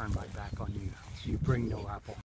turn my back on you. You bring no apple.